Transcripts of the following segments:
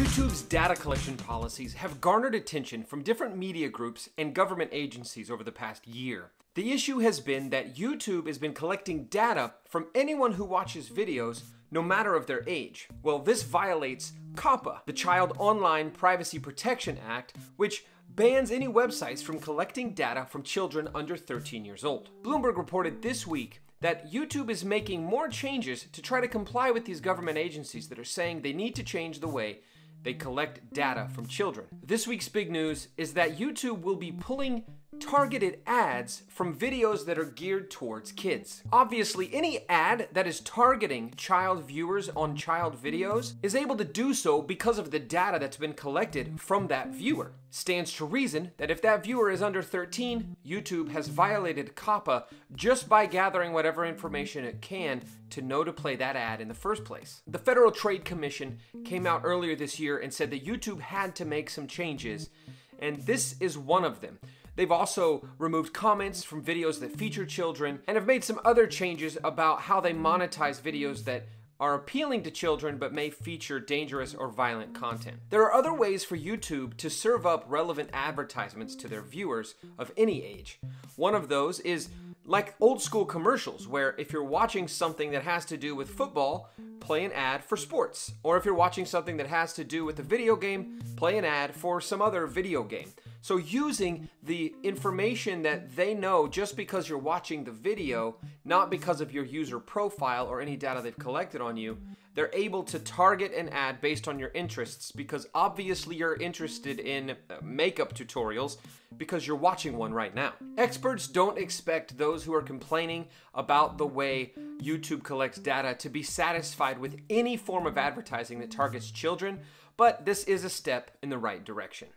YouTube's data collection policies have garnered attention from different media groups and government agencies over the past year. The issue has been that YouTube has been collecting data from anyone who watches videos, no matter of their age. Well, this violates COPPA, the Child Online Privacy Protection Act, which bans any websites from collecting data from children under 13 years old. Bloomberg reported this week that YouTube is making more changes to try to comply with these government agencies that are saying they need to change the way they collect data from children. This week's big news is that YouTube will be pulling targeted ads from videos that are geared towards kids. Obviously, any ad that is targeting child viewers on child videos is able to do so because of the data that's been collected from that viewer. Stands to reason that if that viewer is under 13, YouTube has violated COPPA just by gathering whatever information it can to know to play that ad in the first place. The Federal Trade Commission came out earlier this year and said that YouTube had to make some changes, and this is one of them. They've also removed comments from videos that feature children and have made some other changes about how they monetize videos that are appealing to children but may feature dangerous or violent content. There are other ways for YouTube to serve up relevant advertisements to their viewers of any age. One of those is like old school commercials, where if you're watching something that has to do with football, play an ad for sports. Or if you're watching something that has to do with a video game, play an ad for some other video game. So using the information that they know just because you're watching the video, not because of your user profile or any data they've collected on you, they're able to target an ad based on your interests because obviously you're interested in uh, makeup tutorials because you're watching one right now. Experts don't expect those who are complaining about the way YouTube collects data to be satisfied with any form of advertising that targets children, but this is a step in the right direction.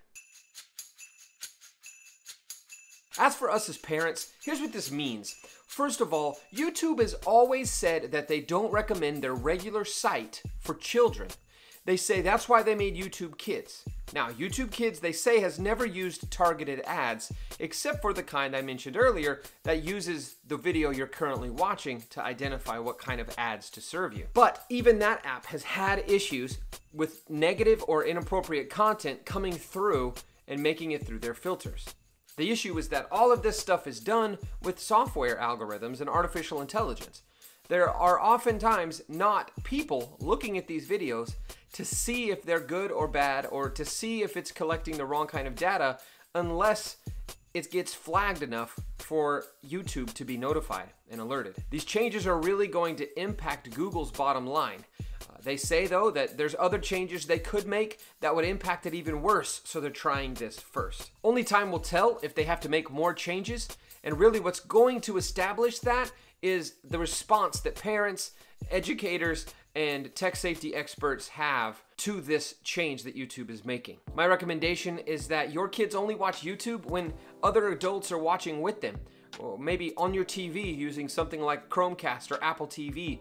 As for us as parents, here's what this means. First of all, YouTube has always said that they don't recommend their regular site for children. They say that's why they made YouTube Kids. Now, YouTube Kids, they say, has never used targeted ads, except for the kind I mentioned earlier that uses the video you're currently watching to identify what kind of ads to serve you. But even that app has had issues with negative or inappropriate content coming through and making it through their filters. The issue is that all of this stuff is done with software algorithms and artificial intelligence. There are oftentimes not people looking at these videos to see if they're good or bad or to see if it's collecting the wrong kind of data unless it gets flagged enough for YouTube to be notified and alerted. These changes are really going to impact Google's bottom line. They say, though, that there's other changes they could make that would impact it even worse, so they're trying this first. Only time will tell if they have to make more changes, and really what's going to establish that is the response that parents, educators, and tech safety experts have to this change that YouTube is making. My recommendation is that your kids only watch YouTube when other adults are watching with them, maybe on your TV using something like Chromecast or Apple TV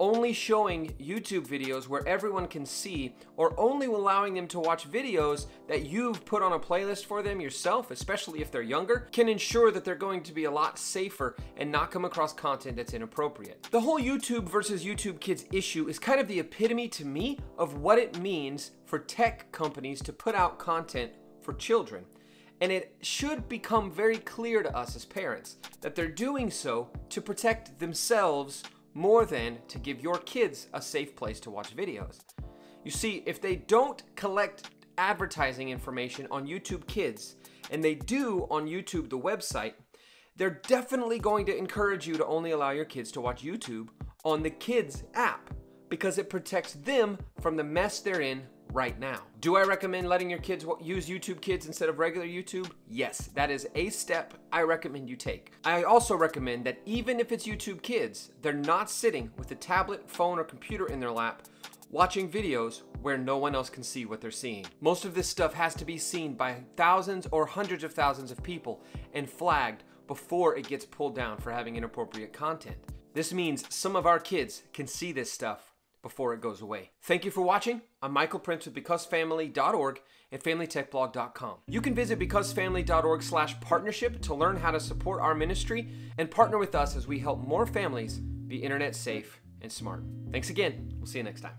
only showing YouTube videos where everyone can see, or only allowing them to watch videos that you've put on a playlist for them yourself, especially if they're younger, can ensure that they're going to be a lot safer and not come across content that's inappropriate. The whole YouTube versus YouTube Kids issue is kind of the epitome to me of what it means for tech companies to put out content for children. And it should become very clear to us as parents that they're doing so to protect themselves more than to give your kids a safe place to watch videos. You see, if they don't collect advertising information on YouTube Kids, and they do on YouTube, the website, they're definitely going to encourage you to only allow your kids to watch YouTube on the Kids app because it protects them from the mess they're in right now. Do I recommend letting your kids use YouTube Kids instead of regular YouTube? Yes, that is a step I recommend you take. I also recommend that even if it's YouTube Kids, they're not sitting with a tablet, phone, or computer in their lap watching videos where no one else can see what they're seeing. Most of this stuff has to be seen by thousands or hundreds of thousands of people and flagged before it gets pulled down for having inappropriate content. This means some of our kids can see this stuff before it goes away. Thank you for watching. I'm Michael Prince with becausefamily.org and familytechblog.com. You can visit becausefamily.org slash partnership to learn how to support our ministry and partner with us as we help more families be internet safe and smart. Thanks again. We'll see you next time.